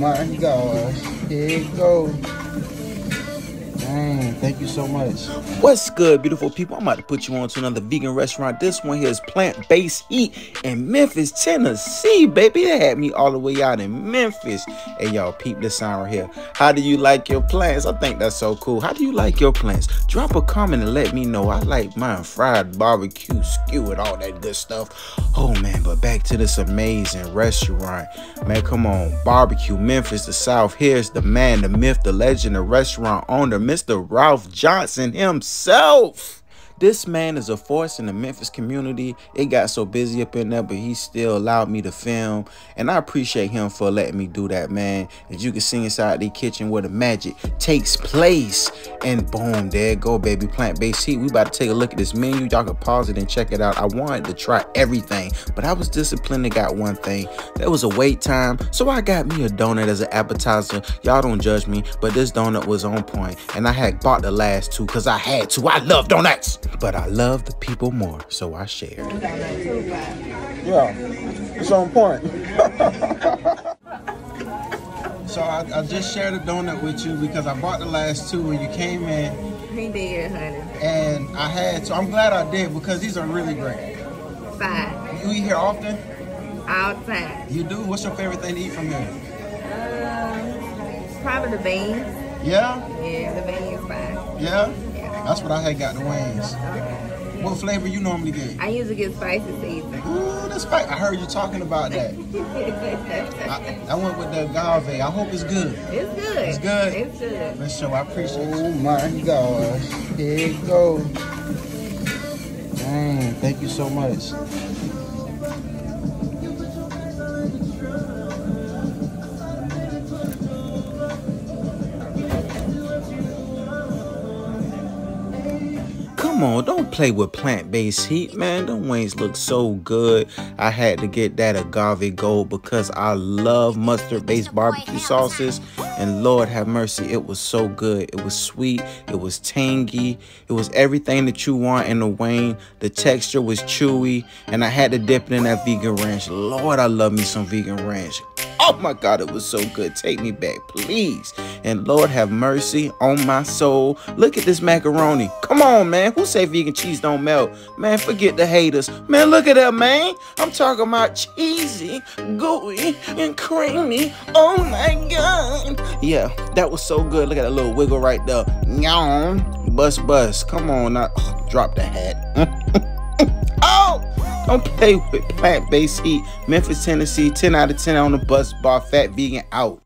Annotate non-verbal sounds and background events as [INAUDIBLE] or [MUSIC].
my gosh. Here it goes. Thank you so much. What's good, beautiful people? I'm about to put you on to another vegan restaurant. This one here is Plant Based Heat in Memphis, Tennessee, baby. They had me all the way out in Memphis. Hey, y'all, peep this sign right here. How do you like your plants? I think that's so cool. How do you like your plants? Drop a comment and let me know. I like mine fried, barbecue, skewered, all that good stuff. Oh, man, but back to this amazing restaurant. Man, come on. Barbecue, Memphis, the South. Here's the man, the myth, the legend, the restaurant owner, Mr. Mr. Ralph Johnson himself. This man is a force in the Memphis community. It got so busy up in there, but he still allowed me to film. And I appreciate him for letting me do that, man. As you can see inside the kitchen where the magic takes place. And boom, there go, baby. Plant-based heat. We about to take a look at this menu. Y'all can pause it and check it out. I wanted to try everything, but I was disciplined and got one thing. There was a wait time, so I got me a donut as an appetizer. Y'all don't judge me, but this donut was on. And I had bought the last two because I had to. I love donuts but I love the people more, so I shared. Yeah, it's on point. [LAUGHS] so I, I, just shared a donut with you because I bought the last two when you came in. He did, honey. And I had to. I'm glad I did because these are really great. Fine. You eat here often? All the time. You do? What's your favorite thing to eat from here? Um, probably the beans. Yeah? Yeah, the beans fine. Yeah? That's what I had got the wings. Okay. What flavor you normally get? I usually get spicy seasoning. Ooh, the spice. I heard you talking about that. [LAUGHS] I, I, went with the agave. I hope it's good. It's good. It's good. It's good. Let's show. I appreciate it. Oh my gosh. Here it goes. Dang, thank you so much. Come on, don't play with plant-based heat, man. Them wings look so good. I had to get that agave gold because I love mustard-based barbecue sauces. And Lord have mercy, it was so good. It was sweet. It was tangy. It was everything that you want in a wing. The texture was chewy. And I had to dip it in that vegan ranch. Lord, I love me some vegan ranch. Oh my God, it was so good. Take me back, please. And Lord have mercy on my soul. Look at this macaroni. Come on, man. Who say vegan cheese don't melt? Man, forget the haters. Man, look at that, man. I'm talking about cheesy, gooey, and creamy. Oh my God. Yeah, that was so good. Look at that little wiggle right there. Nyong. Bust, bust. Come on, now. Oh, drop the hat. [LAUGHS] Don't play with plant-based heat. Memphis, Tennessee, 10 out of 10 on the bus bar. Phat vegan out.